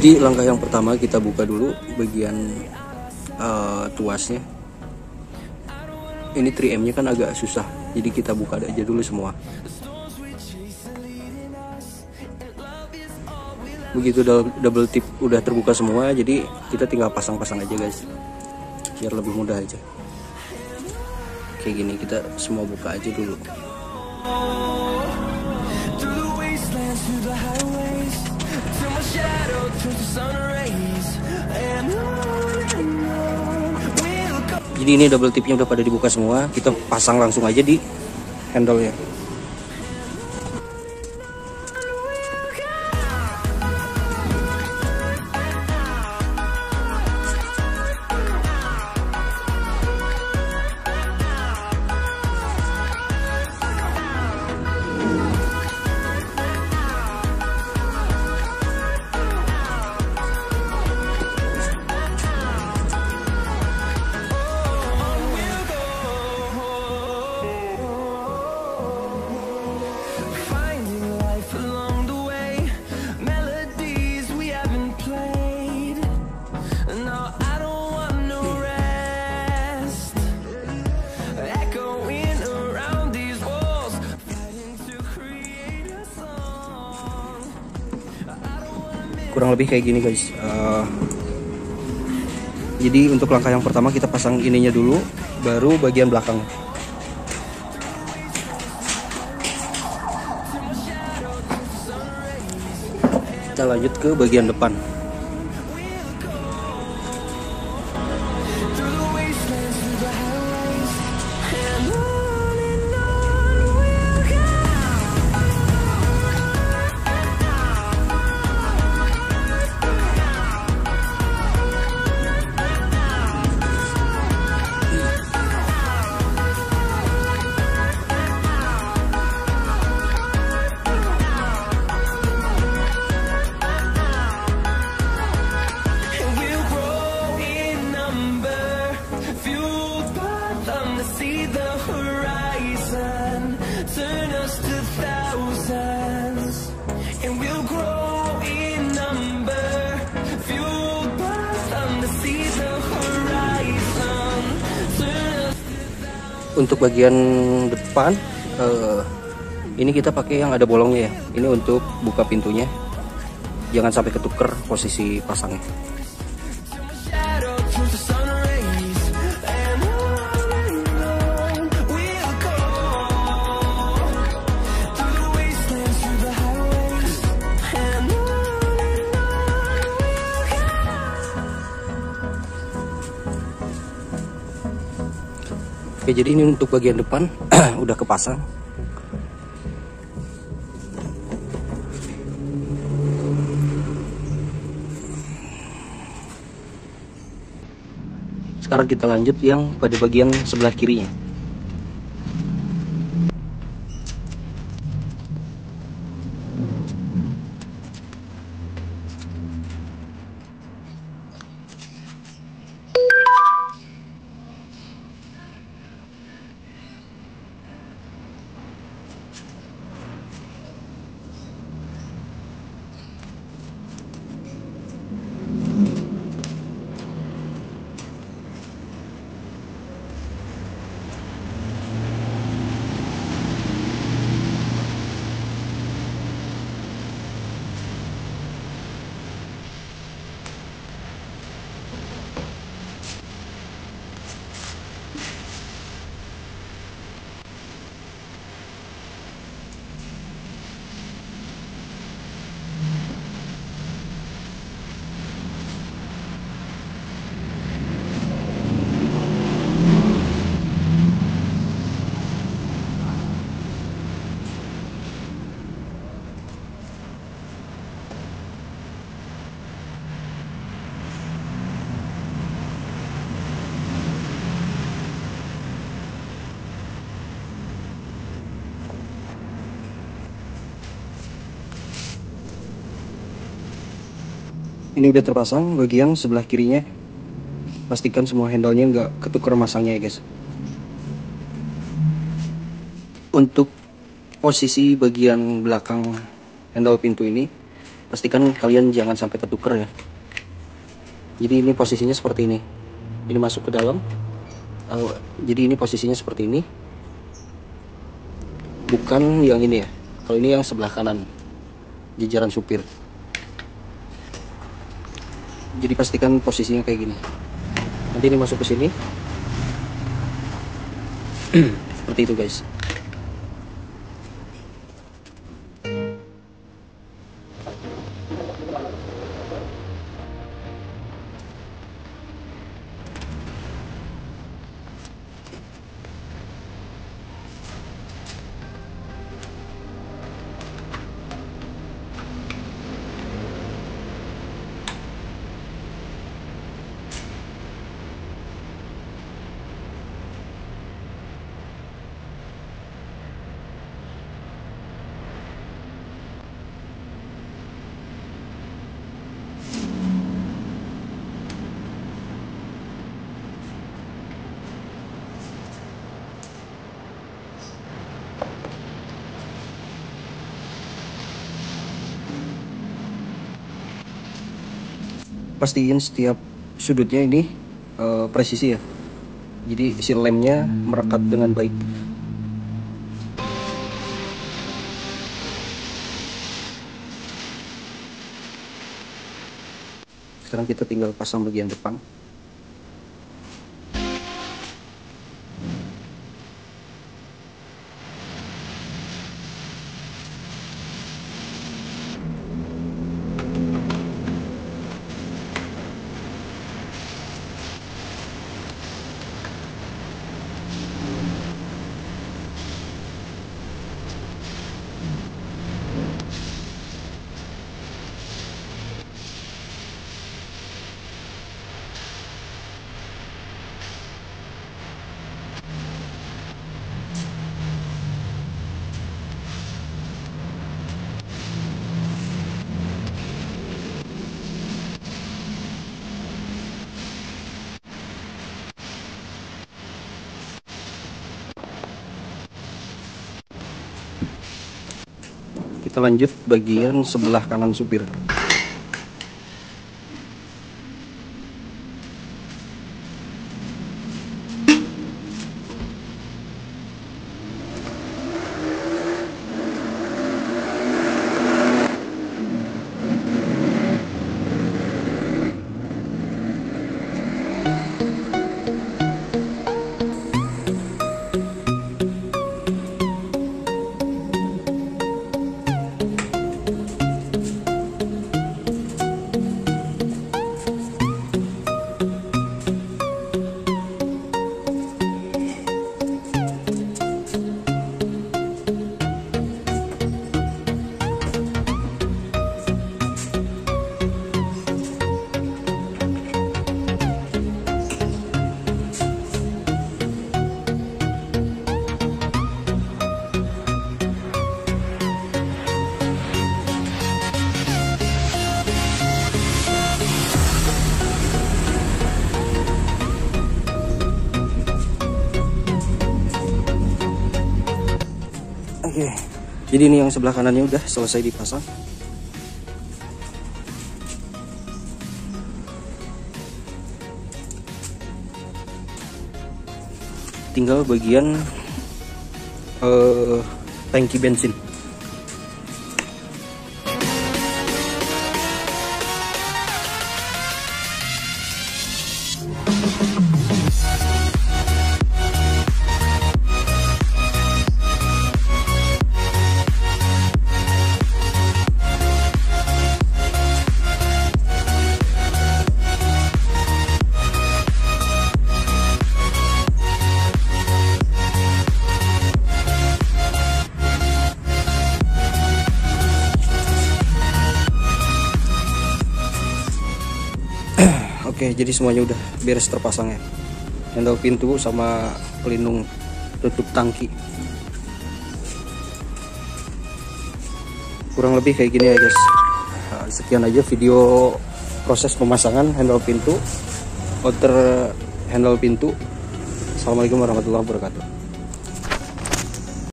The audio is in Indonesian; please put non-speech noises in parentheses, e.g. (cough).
jadi langkah yang pertama kita buka dulu bagian uh, tuasnya. Ini 3M nya kan agak susah jadi kita buka aja dulu semua. Begitu double tip udah terbuka semua jadi kita tinggal pasang-pasang aja guys. Biar lebih mudah aja. Kayak gini kita semua buka aja dulu ini double tipnya udah pada dibuka semua kita pasang langsung aja di handle ya kurang lebih kayak gini guys. Uh, jadi untuk langkah yang pertama kita pasang ininya dulu baru bagian belakang. Kita lanjut ke bagian depan untuk bagian depan uh, ini kita pakai yang ada bolongnya ya. Ini untuk buka pintunya. Jangan sampai ketuker posisi pasangnya Oke jadi ini untuk bagian depan. (clears throat) Udah kepasang. Sekarang kita lanjut yang pada bagian sebelah kirinya ini udah terpasang bagian sebelah kirinya. Pastikan semua handle-nya nggak ketukar masangnya ya guys. Untuk posisi bagian belakang handle pintu ini pastikan kalian jangan sampai ketuker ya. Jadi ini posisinya seperti ini. Ini masuk ke dalam. Uh, jadi ini posisinya seperti ini. Bukan yang ini ya. Kalau ini yang sebelah kanan. Jajaran supir jadi pastikan posisinya kayak gini. Nanti ini masuk ke sini. (clears throat) Seperti itu guys pastiin setiap sudutnya ini uh, presisi ya. Jadi si lemnya merekat dengan baik. Sekarang kita tinggal pasang bagian depan kita lanjut bagian sebelah kanan supir Oke, jadi ini yang sebelah kanannya udah selesai dipasang. Tinggal bagian uh, tangki bensin. Oke, jadi semuanya udah beres terpasang ya. Handle pintu sama pelindung tutup tangki. Kurang lebih kayak gini ya guys. Nah, sekian aja video proses pemasangan handle pintu, outer handle pintu. Assalamualaikum warahmatullahi wabarakatuh.